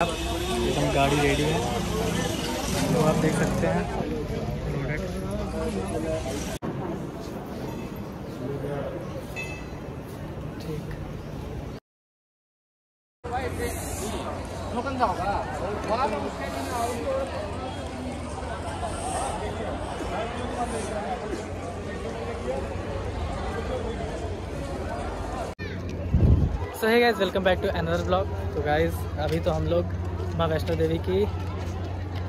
एकदम गाड़ी रेडी है। तो आप देख सकते हैं ठीक। सो है guys welcome back to another blog तो गाइज़ अभी तो हम लोग माँ वैष्णो देवी की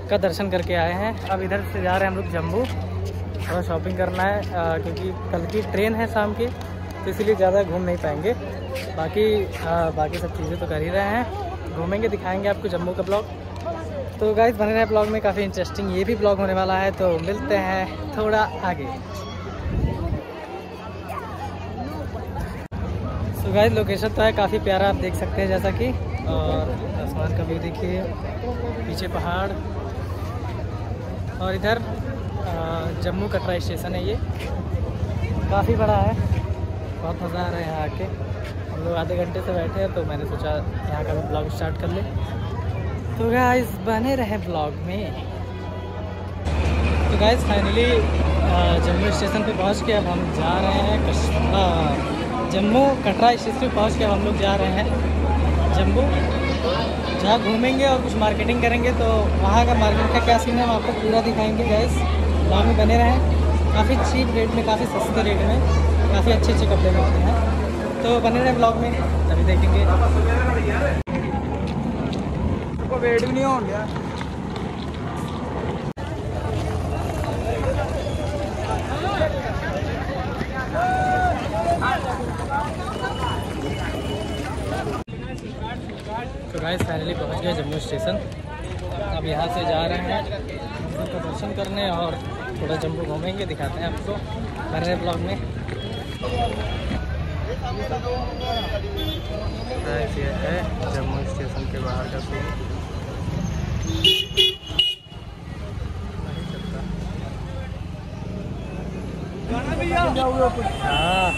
का दर्शन करके आए हैं। अब इधर से जा रहे हैं हम लोग जम्मू। थोड़ा शॉपिंग करना है आ, क्योंकि कल की ट्रेन है शाम की तो इसीलिए ज़्यादा घूम नहीं पाएँगे। बाकी आ, बाकी सब चीज़ें तो कर ही रहे हैं। घूमेंगे दिखाएँगे आपको जम्मू का ब्लॉग तो गाइज़ बने रहे ब्लॉग में काफ़ी इंटरेस्टिंग ये भी ब्लॉग होने वाला है तो मिलते हैं थोड़ा आगे। तो गाइस लोकेशन तो है काफ़ी प्यारा आप देख सकते हैं जैसा कि। और आसमान का व्यू देखिए पीछे पहाड़। और इधर जम्मू कटरा स्टेशन है ये। काफ़ी बड़ा है। बहुत मज़ा आ रहा है यहाँ आके। हम लोग आधे घंटे से बैठे हैं तो मैंने सोचा यहाँ का ब्लॉग स्टार्ट कर ले। तो गाइस बने रहे ब्लॉग में। तो गाइस फाइनली जम्मू स्टेशन पे पहुँच के अब हम जा रहे हैं कश अ, जम्मू कटरा स्टेशन पहुँच के हम लोग जा रहे हैं। जम्मू, जहाँ घूमेंगे और कुछ मार्केटिंग करेंगे तो वहाँ का मार्केट का क्या सीन है, हम आपको पूरा दिखाएँगे गैस ब्लॉग में बने रहें। काफ़ी चीप रेट में, काफ़ी सस्ते रेट में, काफ़ी अच्छे अच्छे कपड़े मिलते हैं। तो बने रहें ब्लॉग में अभी देखेंगे। वेट भी नहीं हो गया तो गाइस फाइनली स्टेशन अब यहाँ से जा रहे हैं। का दर्शन करने और थोड़ा जम्मू घूमेंगे दिखाते हैं आपको। बन रहे ब्लॉग में। ये है जम्मू स्टेशन के बाहर का सीन। हाँ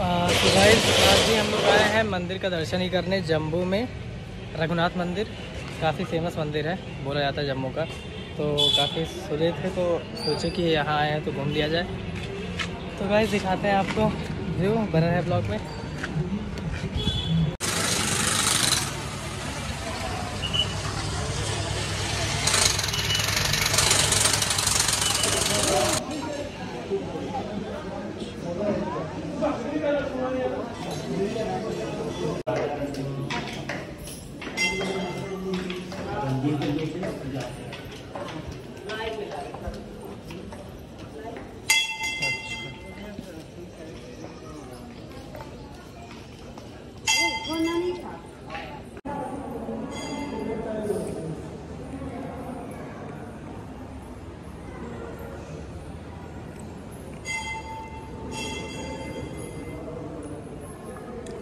आ, तो भाई आज भी हम लोग आए हैं मंदिर का दर्शन ही करने, जम्मू में। रघुनाथ मंदिर, काफ़ी फ़ेमस मंदिर है, बोला जाता है जम्मू का। तो काफ़ी सुने थे तो सोचे कि यहाँ आए हैं तो घूम लिया जाए। तो भाई दिखाते हैं आपको जो बना है ब्लॉग में। Gracias.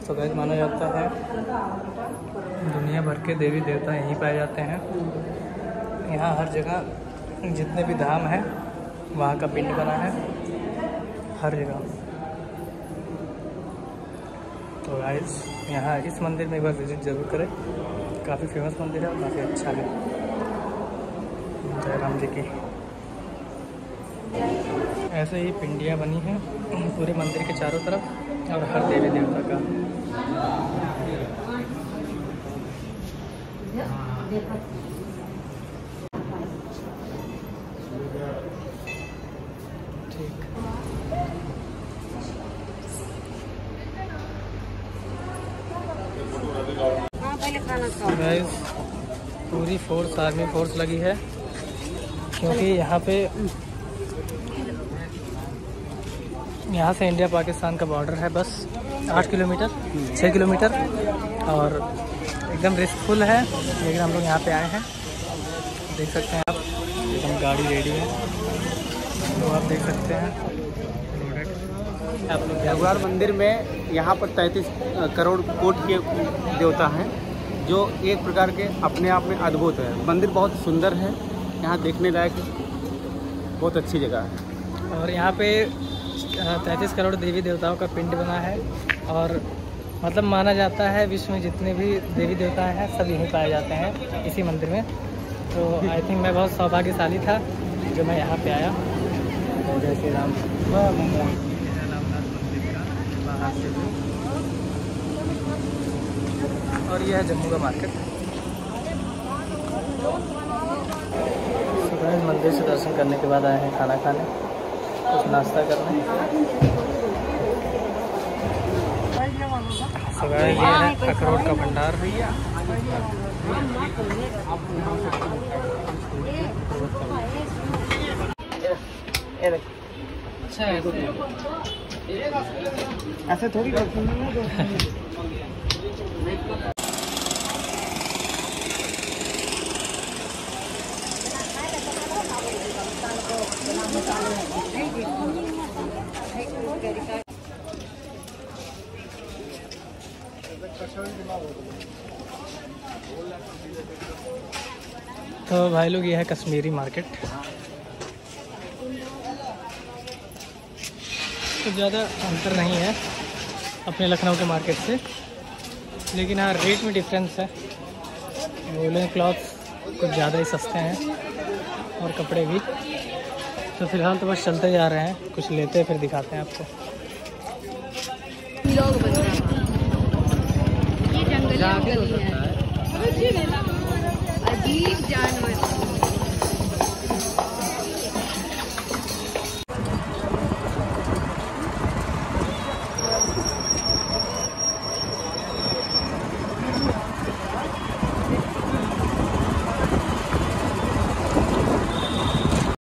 तो गैस माना जाता है, दुनिया भर के देवी देवता यहीं पाए जाते हैं। यहाँ हर जगह जितने भी धाम हैं, वहाँ का पिंड बना है, हर जगह। तो गाइस यहाँ इस मंदिर में एक बार विज़िट ज़रूर करें। काफ़ी फ़ेमस मंदिर है और काफ़ी अच्छा है। जय राम जी की। ऐसे ही पिंडियाँ बनी हैं, पूरे मंदिर के चारों तरफ़ और हर देवी देवता का। पूरी फोर्स आर्मी फोर्स लगी है। क्योंकि यहाँ पे यहाँ से इंडिया पाकिस्तान का बॉर्डर है बस, आठ किलोमीटर छः किलोमीटर, और एकदम रिस्कफुल है। लेकिन हम लोग यहाँ पे आए हैं। देख सकते हैं आप। एकदम गाड़ी रेडी है। तो आप देख सकते हैं। रघुनाथ मंदिर में यहाँ पर तैंतीस करोड़ कोट के देवता हैं जो एक प्रकार के अपने आप में अद्भुत है। मंदिर बहुत सुंदर है। यहाँ देखने लायक बहुत अच्छी जगह है। और यहाँ पे तैंतीस करोड़ देवी देवताओं का पिंड बना है। और मतलब माना जाता है विश्व में जितने भी देवी देवता हैं, सब यहीं पाए जाते हैं, इसी मंदिर में। तो आई थिंक मैं बहुत सौभाग्यशाली था जो मैं यहाँ पे आया। जय श्री राम। और यह है जम्मू का मार्केट। सुबह मंदिर से दर्शन करने के बाद आए हैं खाना खाने, कुछ नाश्ता करने। सुबह ये है अखरोट का भंडार ऐसे थोड़ी तो भाई लोग, ये है कश्मीरी मार्केट। तो ज़्यादा अंतर नहीं है अपने लखनऊ के मार्केट से, लेकिन हाँ रेट में डिफरेंस है। वोलन क्लॉथ्स कुछ ज़्यादा ही सस्ते हैं, और कपड़े भी। तो फ़िलहाल तो बस चलते जा रहे हैं, कुछ लेते हैं, फिर दिखाते हैं आपको। जंगली है। अजीब जानवर।